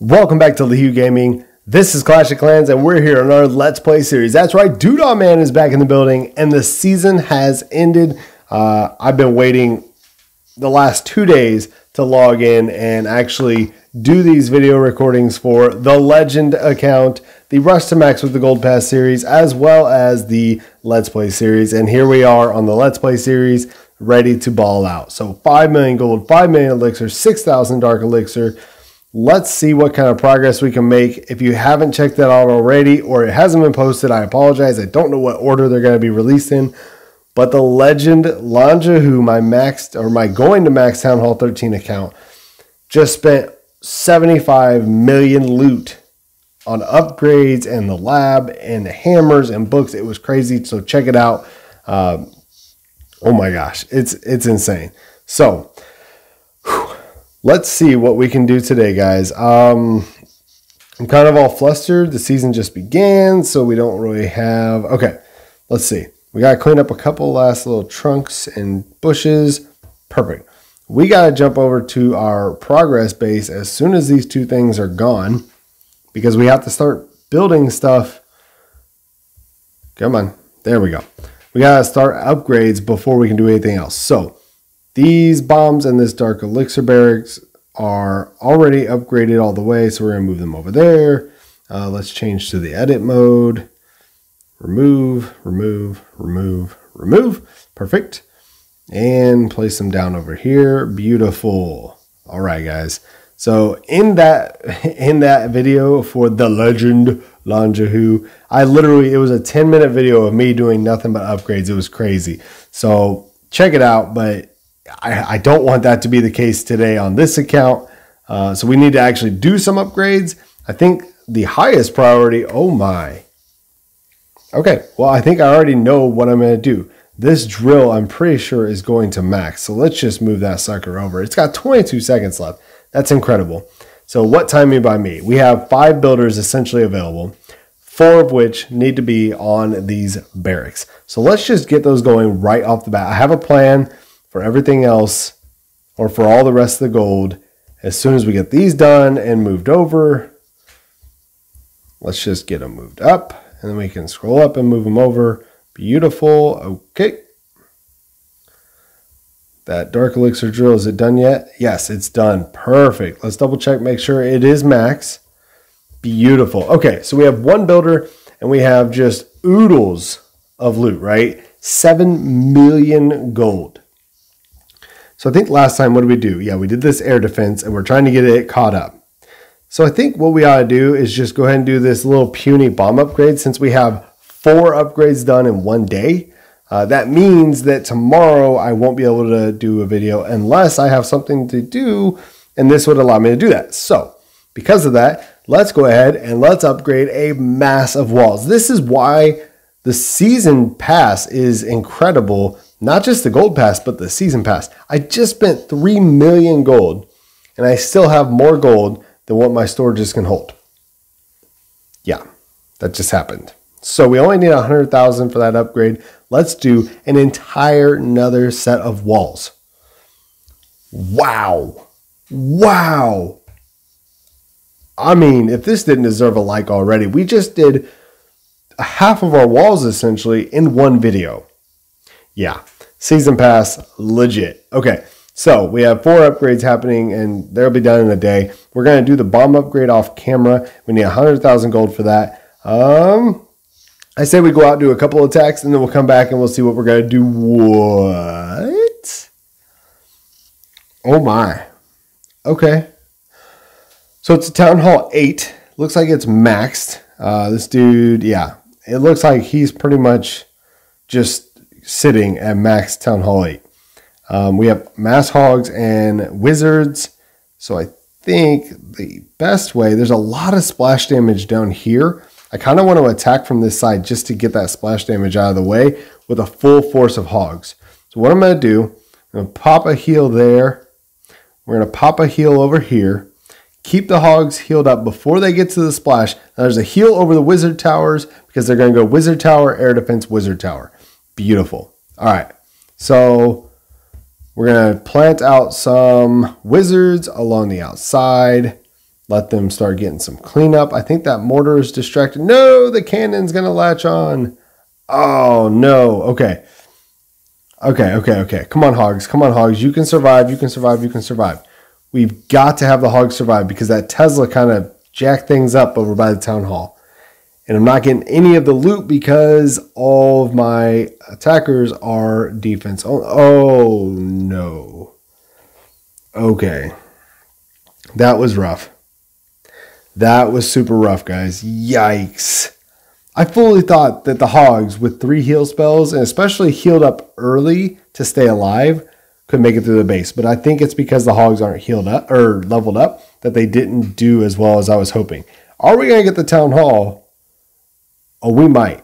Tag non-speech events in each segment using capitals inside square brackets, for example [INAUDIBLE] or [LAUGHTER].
Welcome back to Lehu Gaming. This is Clash of Clans, and we're here on our Let's Play series. That's right, Doodah Man is back in the building, and the season has ended. Uh, I've been waiting the last two days to log in and actually do these video recordings for the Legend account, the Rush to Max with the Gold Pass series, as well as the Let's Play series. And here we are on the Let's Play series, ready to ball out. So 5 million gold, 5 million elixir, 6,000 dark elixir. Let's see what kind of progress we can make. If you haven't checked that out already or it hasn't been posted, I apologize. I don't know what order they're going to be released in. But the legend Lanjahu, my maxed or my going to max Town Hall 13 account, just spent 75 million loot on upgrades and the lab and the hammers and books. It was crazy. So check it out. Um, oh my gosh, it's it's insane. So whew, let's see what we can do today, guys. Um, I'm kind of all flustered. The season just began, so we don't really have. Okay, let's see. We got to clean up a couple last little trunks and bushes. Perfect. We got to jump over to our progress base as soon as these two things are gone because we have to start building stuff. Come on. There we go. We got to start upgrades before we can do anything else. So these bombs and this dark elixir barracks are already upgraded all the way. So we're going to move them over there. Uh, let's change to the edit mode remove, remove, remove, remove. Perfect. And place them down over here. Beautiful. All right, guys. So in that [LAUGHS] in that video for the legend Lanjahu, I literally it was a 10 minute video of me doing nothing but upgrades. It was crazy. So check it out. But I, I don't want that to be the case today on this account. Uh, so we need to actually do some upgrades. I think the highest priority. Oh my! Okay, well, I think I already know what I'm going to do. This drill, I'm pretty sure, is going to max. So let's just move that sucker over. It's got 22 seconds left. That's incredible. So what timing by me? We have five builders essentially available, four of which need to be on these barracks. So let's just get those going right off the bat. I have a plan for everything else or for all the rest of the gold. As soon as we get these done and moved over, let's just get them moved up. And then we can scroll up and move them over. Beautiful. Okay. That dark elixir drill, is it done yet? Yes, it's done. Perfect. Let's double check, make sure it is max. Beautiful. Okay, so we have one builder and we have just oodles of loot, right? 7 million gold. So I think last time, what did we do? Yeah, we did this air defense and we're trying to get it caught up. So I think what we ought to do is just go ahead and do this little puny bomb upgrade since we have four upgrades done in one day. Uh, that means that tomorrow I won't be able to do a video unless I have something to do, and this would allow me to do that. So, because of that, let's go ahead and let's upgrade a mass of walls. This is why the season pass is incredible. Not just the gold pass, but the season pass. I just spent 3 million gold, and I still have more gold than what my storages can hold. Yeah, that just happened. So we only need 100,000 for that upgrade. Let's do an entire another set of walls. Wow. Wow. I mean, if this didn't deserve a like already, we just did half of our walls essentially in one video. Yeah, season pass, legit. Okay, so we have four upgrades happening and they'll be done in a day. We're going to do the bomb upgrade off camera. We need 100,000 gold for that. Um, I say we go out and do a couple attacks and then we'll come back and we'll see what we're going to do. What? Oh my. Okay. So it's a Town Hall 8. Looks like it's maxed. Uh, this dude, yeah. It looks like he's pretty much just sitting at max Town Hall 8. Um, we have mass hogs and wizards. So I think the best way, there's a lot of splash damage down here. I kind of want to attack from this side just to get that splash damage out of the way with a full force of hogs. So what I'm going to do, I'm going to pop a heal there. We're going to pop a heal over here. keep the hogs healed up before they get to the splash. Now there's a heal over the wizard towers because they're going to go wizard tower, air defense, wizard tower. Beautiful. All right. So we're going to plant out some wizards along the outside. Let them start getting some cleanup. I think that mortar is distracted. No, the cannon's going to latch on. Oh, no. Okay. Okay, okay, okay. Come on, hogs. Come on, hogs. You can survive. You can survive. You can survive. We've got to have the hogs survive because that Tesla kind of jacked things up over by the town hall. And I'm not getting any of the loot because all of my attackers are defense. Oh, oh no. Okay. That was rough. That was super rough, guys. Yikes. I fully thought that the hogs with three heal spells and especially healed up early to stay alive could make it through the base. But I think it's because the hogs aren't healed up or leveled up that they didn't do as well as I was hoping. Are we going to get the town hall? Oh, we might.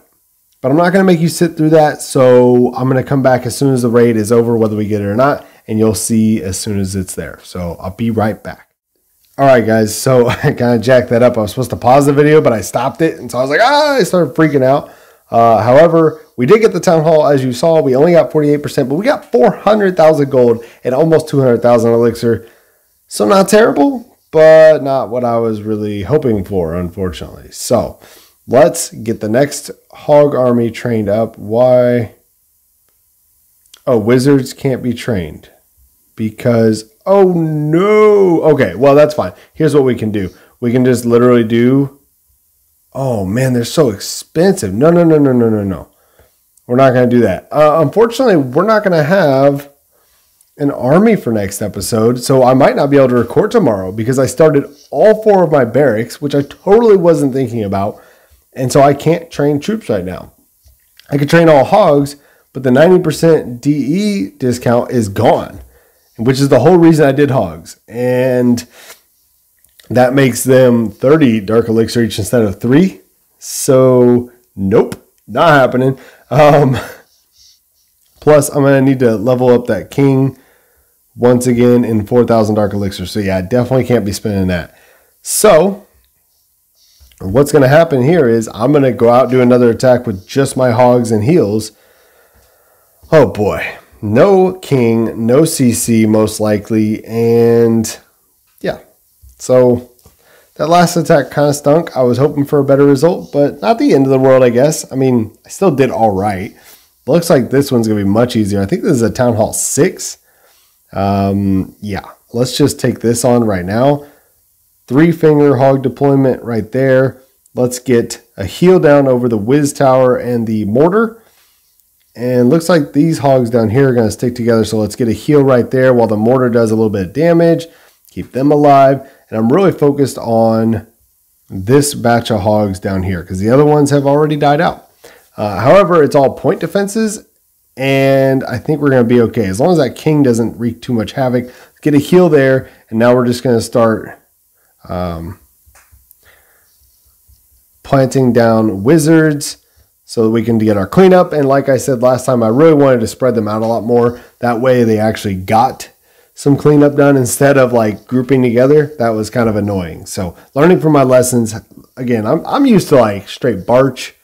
But I'm not going to make you sit through that. So I'm going to come back as soon as the raid is over, whether we get it or not. And you'll see as soon as it's there. So I'll be right back. All right, guys. So [LAUGHS] I kind of jacked that up. I was supposed to pause the video, but I stopped it. And so I was like, ah, I started freaking out. Uh, however, we did get the town hall as you saw. We only got 48%, but we got 400,000 gold and almost 200,000 elixir. So not terrible, but not what I was really hoping for, unfortunately. So let's get the next hog army trained up. Why? Oh, wizards can't be trained because Oh no. Okay, well that's fine. Here's what we can do. We can just literally do Oh man, they're so expensive. No, no, no, no, no, no, no. We're not going to do that. Uh, unfortunately, we're not going to have an army for next episode, so I might not be able to record tomorrow because I started all four of my barracks, which I totally wasn't thinking about, and so I can't train troops right now. I could train all hogs, but the 90% DE discount is gone which is the whole reason I did hogs. And that makes them 30 dark elixir each instead of three. So, nope, not happening. Um, [LAUGHS] plus, I'm going to need to level up that king once again in 4,000 dark elixir. So, yeah, I definitely can't be spending that. So, what's going to happen here is I'm going to go out do another attack with just my hogs and heals. Oh boy no king, no CC most likely, and yeah. So that last attack kind of stunk. I was hoping for a better result, but not the end of the world, I guess. I mean, I still did all right. Looks like this one's going to be much easier. I think this is a Town Hall 6. Um, yeah, let's just take this on right now. Three finger hog deployment right there. Let's get a heal down over the Wiz Tower and the mortar. And looks like these hogs down here are going to stick together. So let's get a heal right there while the mortar does a little bit of damage. Keep them alive. And I'm really focused on this batch of hogs down here because the other ones have already died out. Uh, however, it's all point defenses. And I think we're going to be okay. As long as that king doesn't wreak too much havoc. Get a heal there. And now we're just going to start um, planting down wizards so that we can get our cleanup. And like I said last time, I really wanted to spread them out a lot more. That way they actually got some cleanup done instead of like grouping together. That was kind of annoying. So learning from my lessons, again, I'm, I'm used to like straight Barch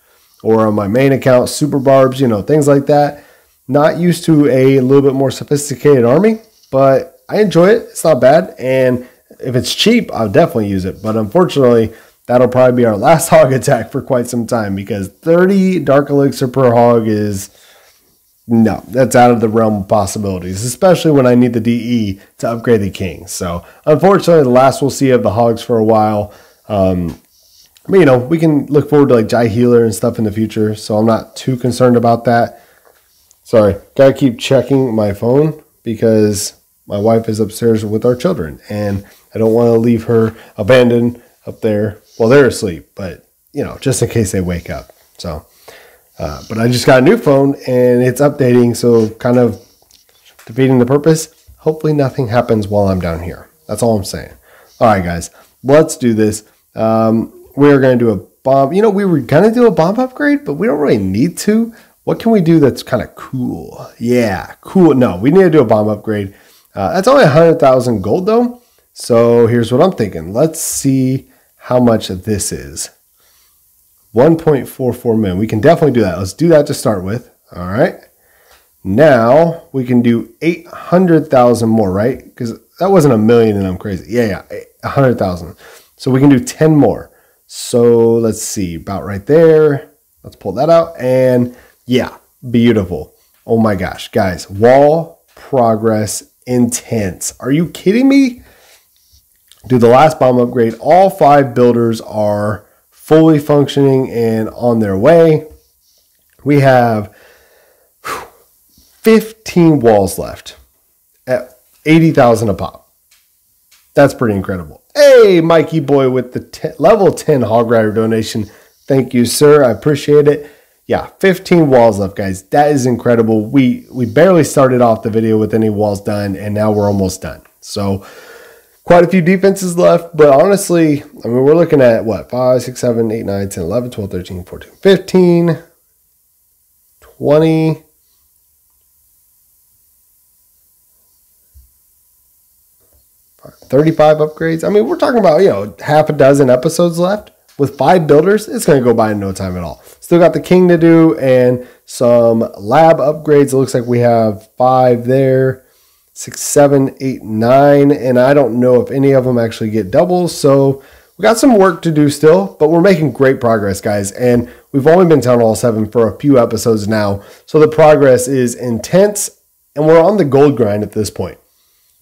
or on my main account, Super Barbs, you know, things like that. Not used to a little bit more sophisticated army, but I enjoy it. It's not bad. And if it's cheap, I'll definitely use it. But unfortunately, that'll probably be our [LAUGHS] last hog attack for quite some time because 30 dark elixir per hog is no, that's out of the realm of possibilities, especially when I need the DE to upgrade the king. So, unfortunately, the last we'll see of the hogs for a while. Um, but, you know, we can look forward to like Jai Healer and stuff in the future. So, I'm not too concerned about that. Sorry, gotta keep checking my phone because my wife is upstairs with our children and I don't want to leave her abandoned up there well, they're asleep, but you know, just in case they wake up. So, uh, but I just got a new phone and it's updating, so kind of defeating the purpose. Hopefully, nothing happens while I'm down here. That's all I'm saying. All right, guys, let's do this. Um, we're going to do a bomb. You know, we were going to do a bomb upgrade, but we don't really need to. What can we do that's kind of cool? Yeah, cool. No, we need to do a bomb upgrade. Uh, that's only 100,000 gold, though. So here's what I'm thinking. Let's see how much this is. 1.44 million. We can definitely do that. Let's do that to start with. All right. Now we can do 800,000 more, right? Because that wasn't a million and I'm crazy. Yeah, yeah, 100,000. So we can do 10 more. So let's see, about right there. Let's pull that out. And yeah, beautiful. Oh my gosh, guys, wall progress intense. Are you kidding me? Do the last bomb upgrade. All five builders are fully functioning and on their way. We have 15 walls left at 80,000 a pop. That's pretty incredible. Hey, Mikey boy with the level 10 hog rider donation. Thank you, sir. I appreciate it. Yeah, 15 walls left, guys. That is incredible. We we barely started off the video with any walls done, and now we're almost done. So quite a few defenses left, but honestly, I mean, we're looking at what 5, 6, 7, 8, 9, 10, 11, 12, 13, 14, 15, 20. 35 upgrades. I mean, we're talking about, you know, half a dozen episodes left with five builders. It's going to go by in no time at all. Still got the king to do and some lab upgrades. It looks like we have five there six, seven, eight, nine. And I don't know if any of them actually get doubles. So we got some work to do still, but we're making great progress, guys. And we've only been Town Hall 7 for a few episodes now. So the progress is intense and we're on the gold grind at this point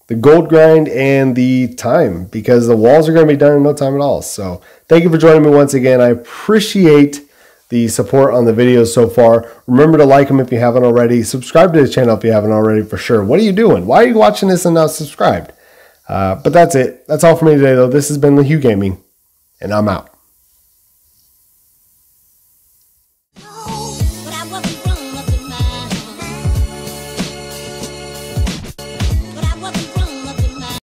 the gold grind and the time because the walls are going to be done in no time at all. So thank you for joining me once again. I appreciate the support on the videos so far. Remember to like them if you haven't already. Subscribe to the channel if you haven't already for sure. What are you doing? Why are you watching this and not subscribed? Uh, but that's it. That's all for me today though. This has been the Hugh Gaming and I'm out.